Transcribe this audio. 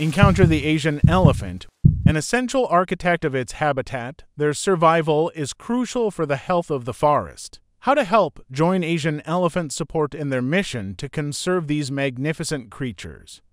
Encounter the Asian elephant. An essential architect of its habitat, their survival is crucial for the health of the forest. How to help join Asian elephant support in their mission to conserve these magnificent creatures.